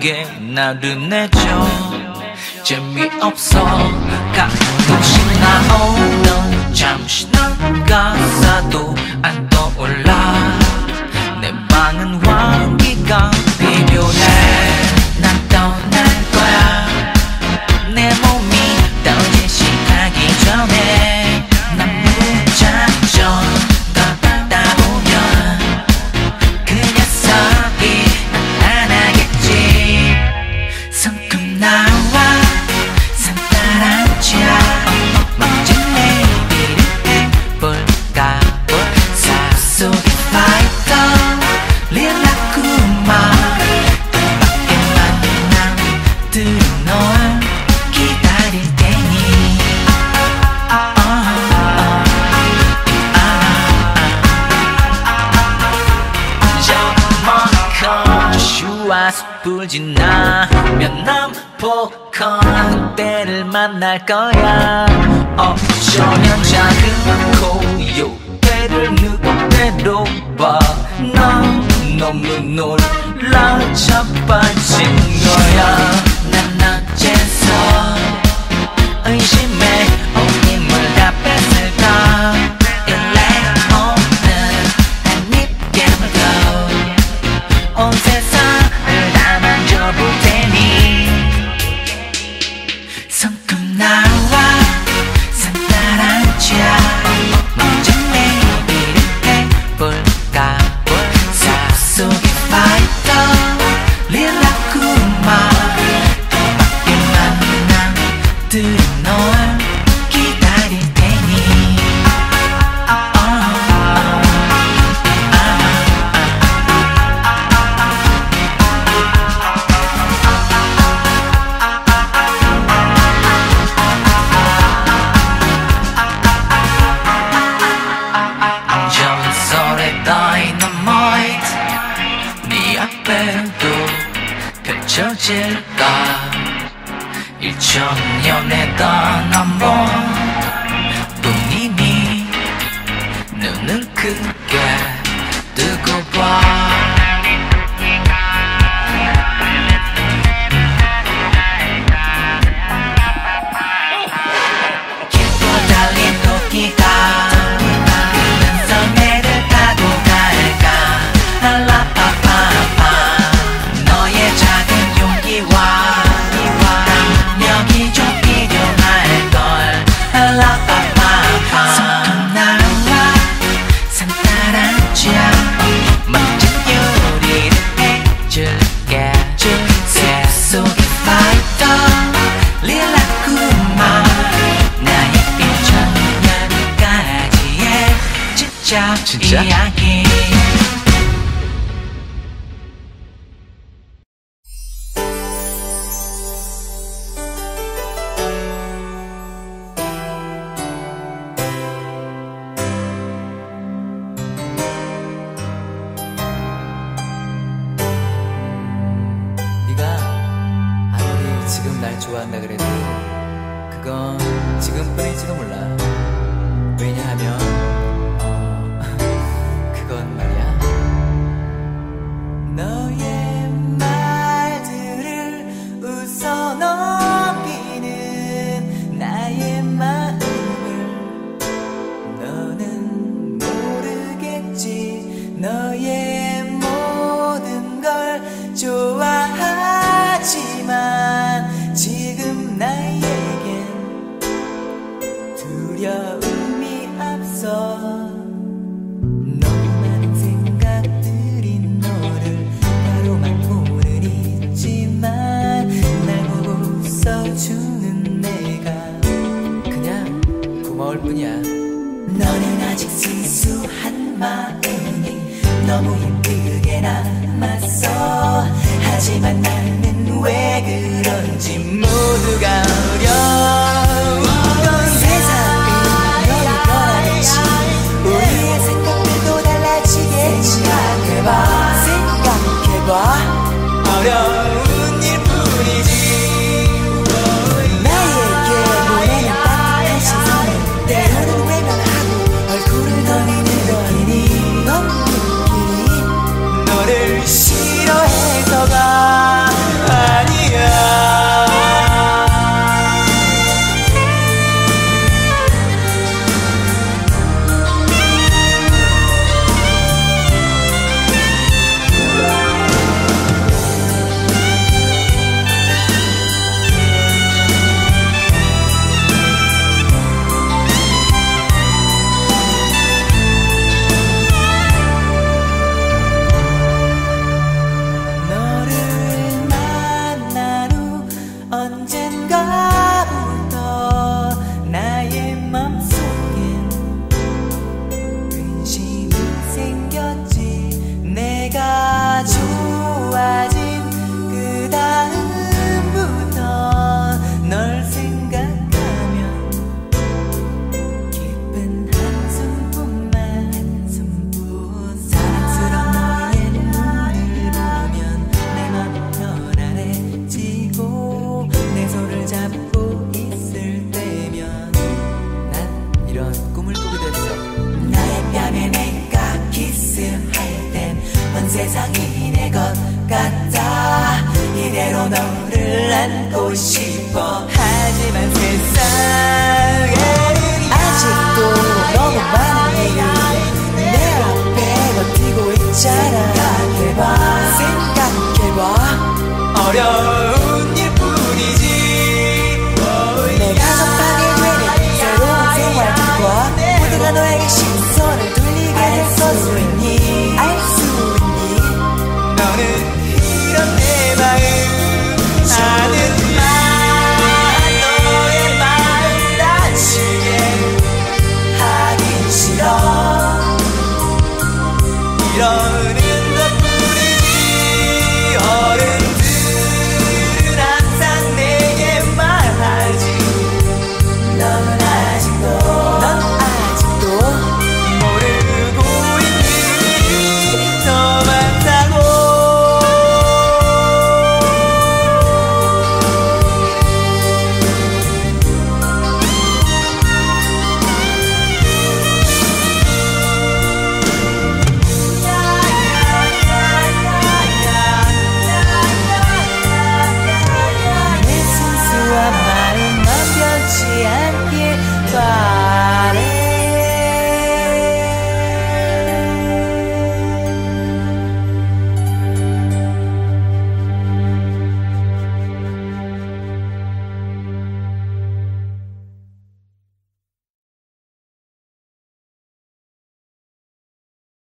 게 나를 내줘 재미없어. 가끔씩 나오면 oh 잠시 난 가사도 안 떠올라. 나와 산타란치아 멋진 내일을 볼까 볼사 속에 파이던 릴락 구마 뜻밖에 만남들은 너와 기다릴 테니 조슈아 숯불 지나면 나 행복한 때를 만날 거야 어쩌면 작은 고요대를 그대로 봐난 너무 놀라 자빠진 거야 난 어째서 의심 잊을까? 일정연에 단한 번뿐이니 눈을 크게 Yeah. 좋아한다 그래도 그건 지금뿐일지도 몰라. 왜냐하면 beggar 세상이 내 것 같다 이대로 너를 안고 싶어. 하지만 세상